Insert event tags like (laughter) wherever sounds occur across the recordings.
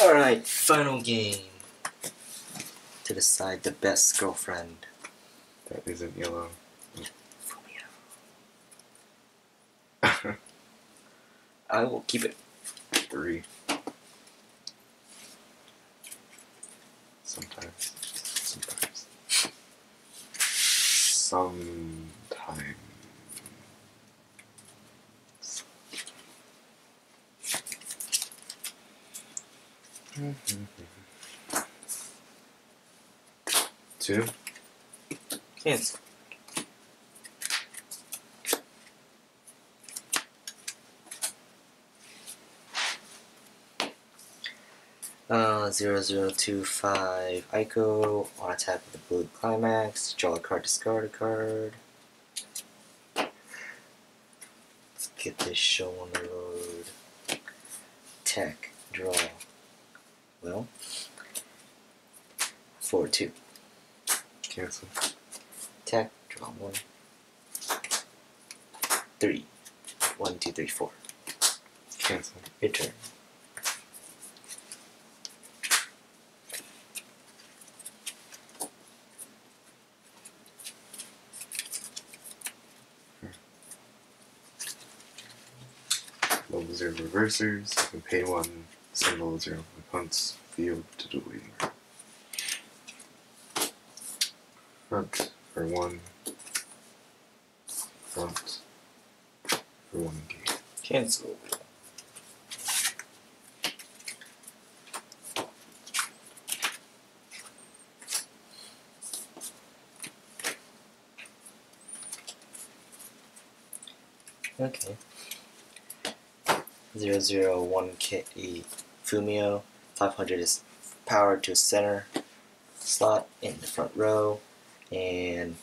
Alright, final game. To decide the best girlfriend. That isn't yellow. Fumio. (laughs) I will keep it. Three. Sometimes. Sometimes. Sometime. Two. Cancel. Uh, 0025 Ico on attack with the blue climax. Draw a card, discard a card. Let's get this show on the road. Tech, draw. Well, 4 2. Cancel. Attack, draw 1. 3. 1, 2, 3, 4. Cancel. Your turn. Reversers. You can pay one. Send level zero opponent's field to the waiting. Front for one. Front for one game. Cancel. Okay. Zero zero one K E Fumio. Five hundred is powered to center slot in the front row, and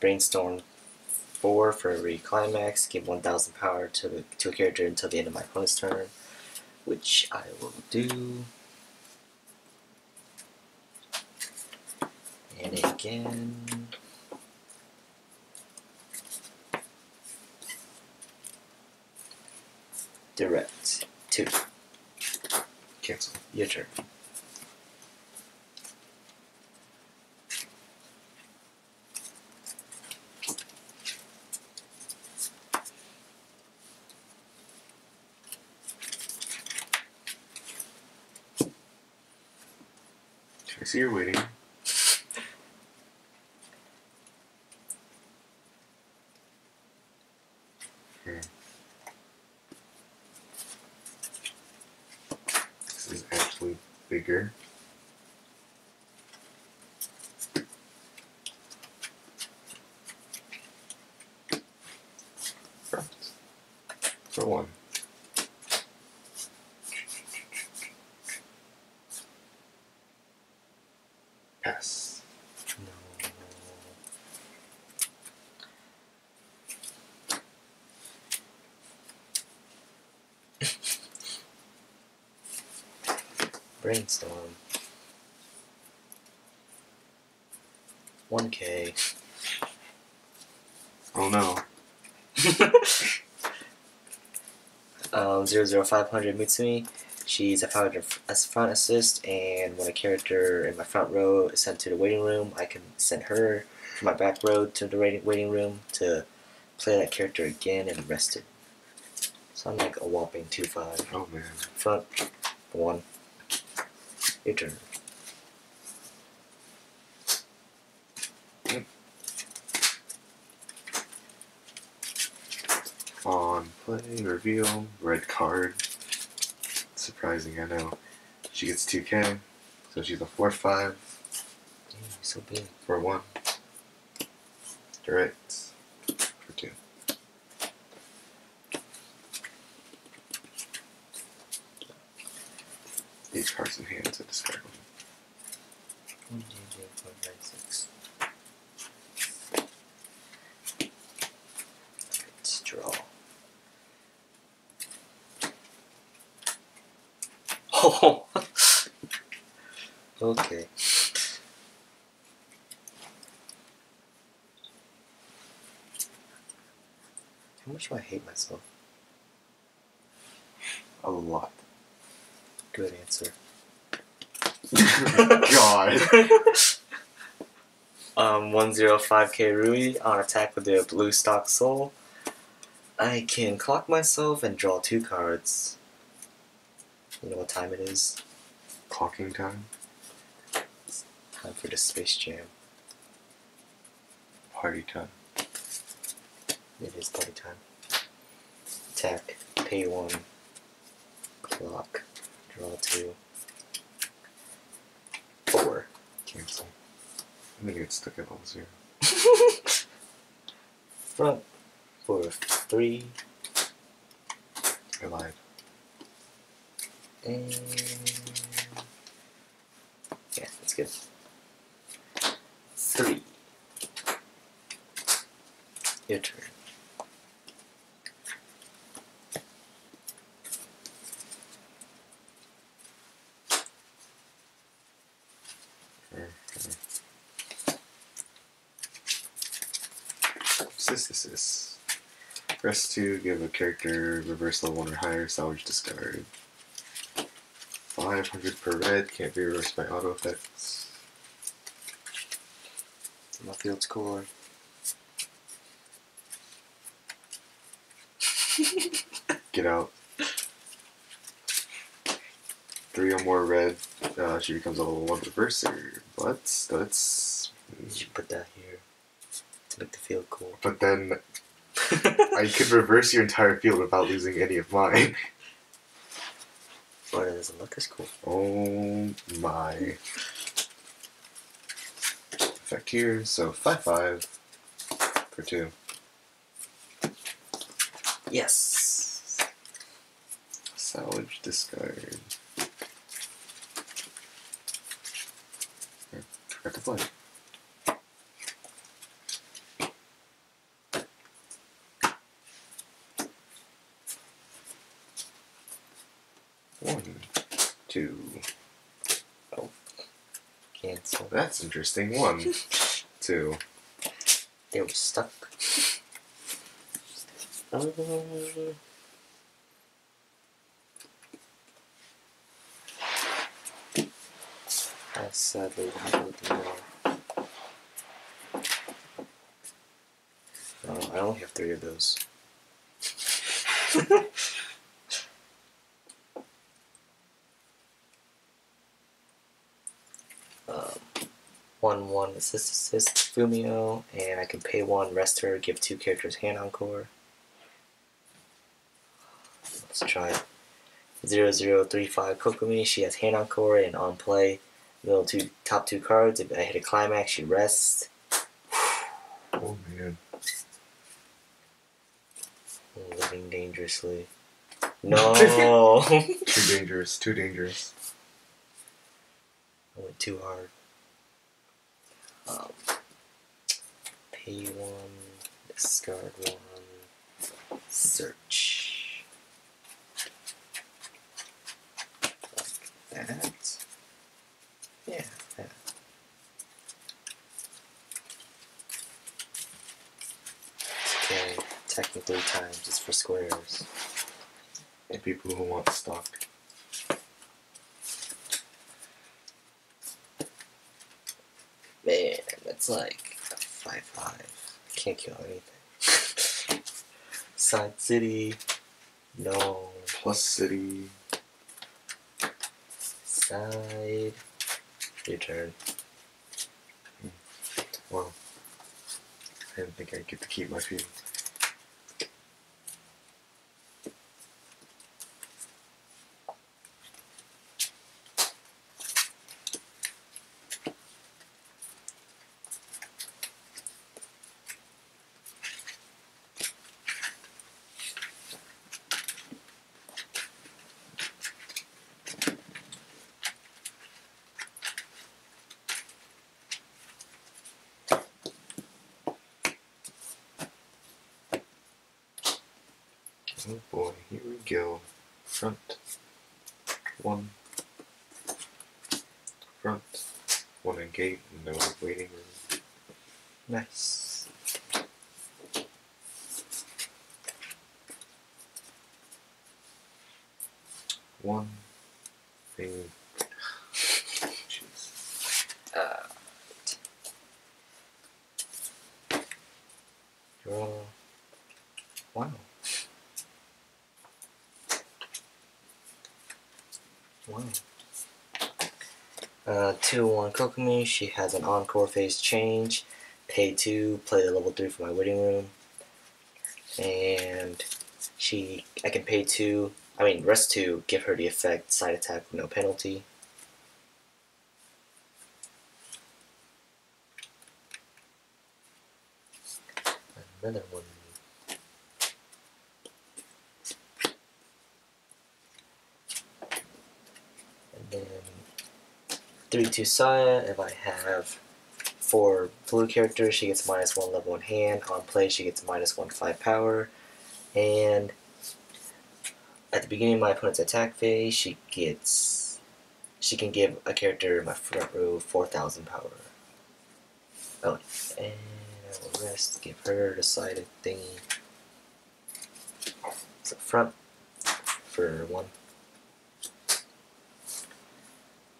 brainstorm four for every climax. Give one thousand power to to a character until the end of my opponent's turn, which I will do. And again. Direct. Cancel. Your turn. I see you're waiting. Hmm. This is actually bigger. Front. For one. Pass. No. (laughs) Brainstorm. 1k. Oh no. (laughs) um, 00500 Mitsumi. She's a front assist, and when a character in my front row is sent to the waiting room, I can send her from my back row to the waiting waiting room to play that character again and rest it. So I'm like a whopping 2-5. Oh man. Front, 1. Your turn. On play, reveal, red card surprising, I know. She gets 2k, so she's a 4-5. so big. For 1. Direct. For 2. These cards in hand, to discard one. 1, 2, 3, 4, 5, 6. Oh! (laughs) okay. How much do I hate myself? A lot. Good answer. (laughs) God. (laughs) um, 105k Rui on attack with the blue stock soul. I can clock myself and draw two cards. You know what time it is? Clocking time. Time for the Space Jam. Party time. It is party time. Attack, pay one, clock, draw two, four. Cancel. I'm gonna get stuck at level zero. Front for three, I lied. And yeah, that's good. Three. Your turn. Sis. Press 2, give a character reverse level 1 or higher, salvage discard. 500 per red, can't be reversed by auto effects. My field's core. Get out. 3 or more red, uh, she becomes a level 1 reverser. But that's. You should put that here to make the field cool. But then (laughs) I could reverse your entire field without losing any of mine. But it doesn't look as cool. Oh my. Effect here, so 5 5 for 2. Yes. Salvage discard. Forgot to play. One, two. Cancel. That's interesting. One, (laughs) two. They were stuck. Uh, I sadly don't more. Oh, I only have three of those. (laughs) um, one one assist assist Fumio, and I can pay one rest her, give two characters hand encore. Let's try it. 0035 Kokomi, she has hand encore and on play. Middle two top two cards. If I hit a climax, she rests. Oh man. Living dangerously. (laughs) No! Too dangerous. Too dangerous. I went too hard. Um, pay one, discard one, search. Like that. Yeah, that. Okay. Technically times is for squares. And people who want stock. Man, that's like a 5 5. Can't kill anything. (laughs) Side City. No. Plus city. Side. Your turn. Hmm. Well, I didn't think I'd get to keep my field. Oh boy, here we go. Front. One. Front. One and gate, no waiting room. Nice. One. Thing. Jeez. Uh, draw. Wow. Uh, 2 1 Kokomi, she has an encore phase change. Pay 2, play the level 3 for my waiting room. And she, I can pay 2, I mean, rest 2, give her the effect side attack with no penalty. Another one. 3 to Saya. If I have 4 blue characters, she gets minus 1 level 1 hand. On play, she gets minus 1 five power. And at the beginning of my opponent's attack phase, she gets. She can give a character in my front row 4,000 power. Oh, and I will rest, give her the sided thingy. So front for one.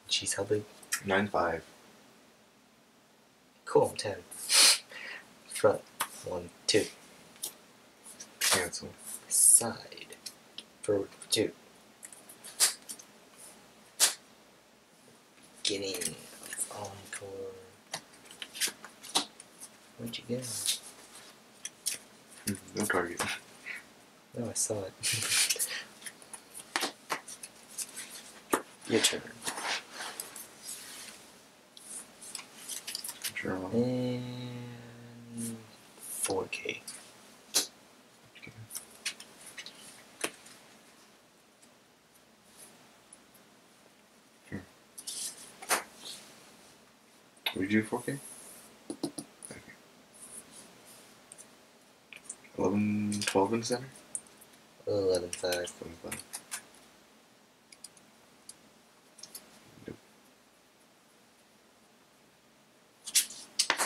She's how big? Nine five. Cool, ten. Front, one, two. Cancel. Side for two. Beginning of encore. Where'd you go? Mhm, No target. No, I saw it. (laughs) Your turn. Draw. And 4K. We do 4K? Okay. 11, 12 in the center? 11 5. 11, 5. Nope.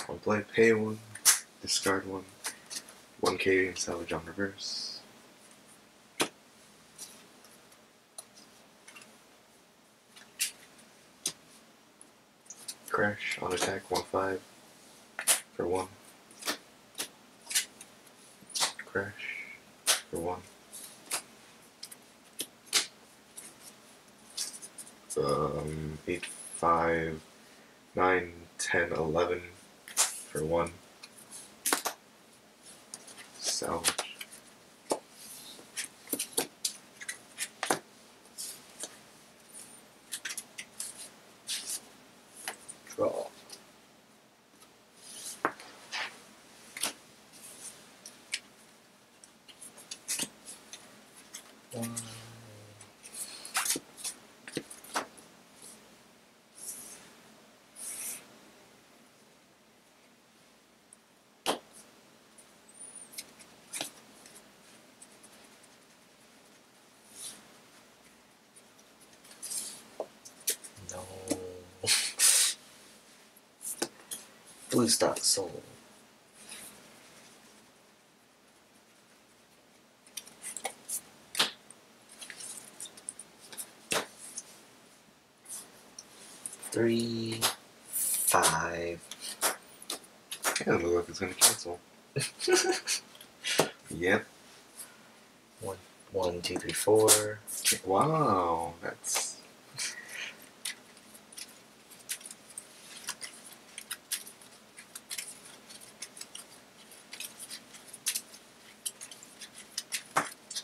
One play, pay one, discard one, 1K and salvage on reverse. Crash on attack, 1 5 for 1. Crash for 1. Um, 8, 5, 9, 10, 11 for 1. Salvage. Draw. One. No. Blue stock soul. Three, five. It doesn't look like it's gonna cancel. yep. One, two, three, four. Wow, that's.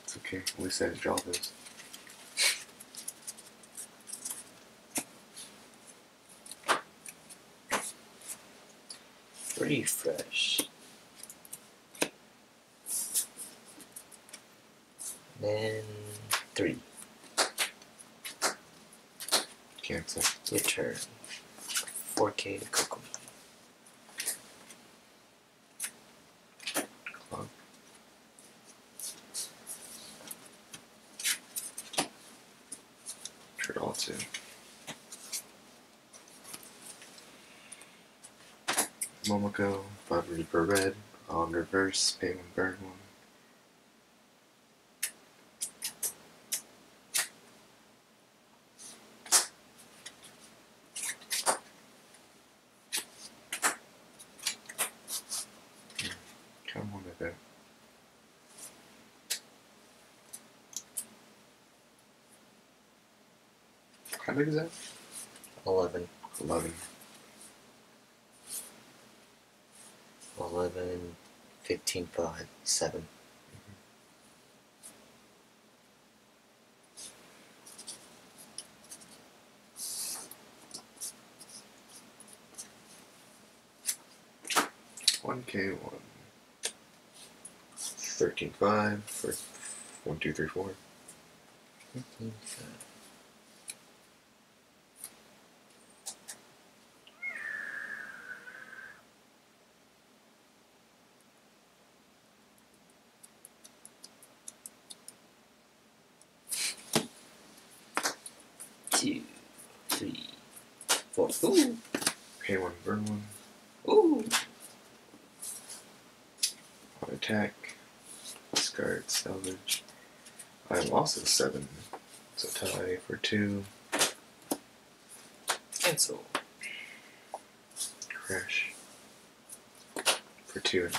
It's okay. Least I draw this. Refresh. Then three. Cancel. Your turn. 4K to Kokomi. Clock. Draw two. Momoko, 500 per red. On reverse, pay one, burn one. How big is that? 11. 11. 11, 15, 5, 7. One K one. Thirteen five for one two three four. 15, 5. Two, three, four. Ooh, Pay one, burn one. ooh. On attack. Discard, salvage. I am also seven. So tie for two. Cancel. Crash. For two and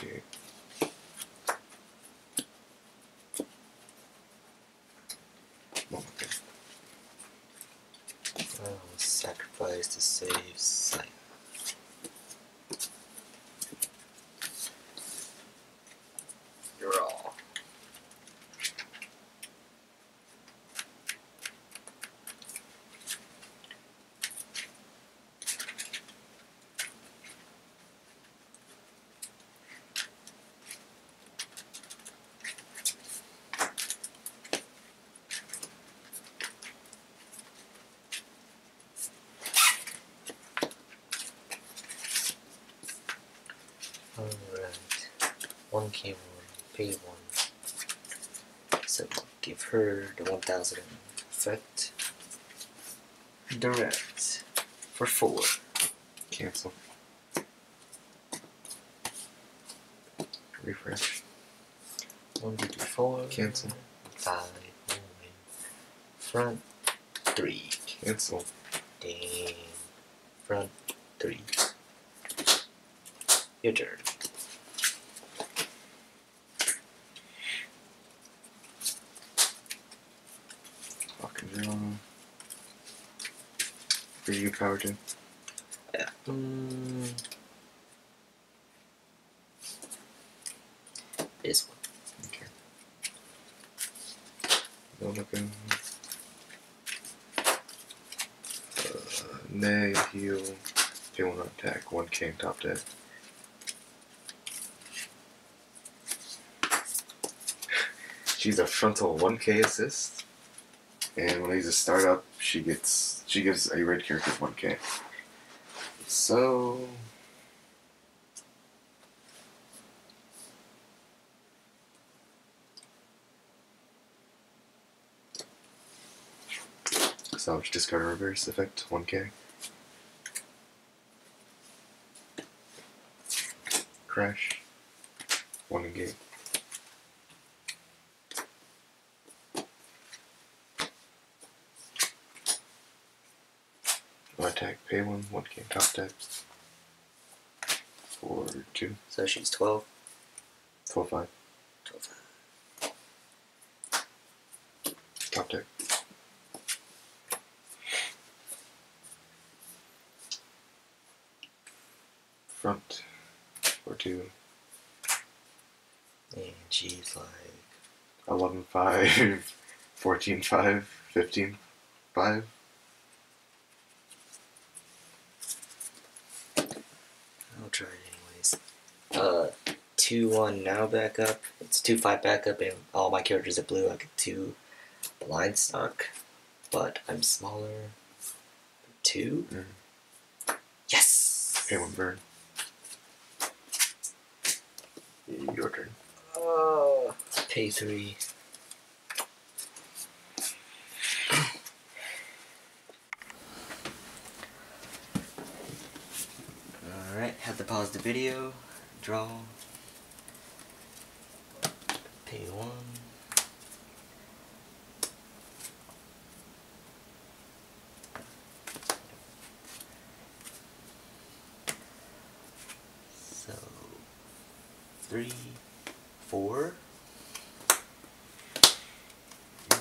K1, pay 1. So give her the 1000 effect. Direct for 4. Cancel. Refresh. 1, 2, 3, 4. Cancel. 5. Nine. Front 3. Cancel. Damn. Front 3. Your turn. Draw. For you, power two. Yeah. Mm. This one. Okay. No looking. Uh, nay, heal. Will not attack. One king top dead. (laughs) She's a frontal 1k assist. And when I use a startup, she gets she gives a red character 1k. So Salvage discard a reverse effect, 1k. Crash. One engage. Attack, pay one, one k top deck. Four, two, So she's 12. twelve, five, 12. top deck. Front, four, two, And she's like 11 5 (laughs) 14 5 15 5 I'll try it anyways. Uh, two one now backup. It's two five backup, and all my characters are blue. I get two blind stock, but I'm smaller. Two. Mm. Yes. pay one burn your turn Oh. Pay three. Alright, had to pause the video, draw, pay one. So, three, four. Mm,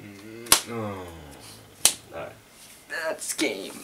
mm, mm, oh Alright. That's game.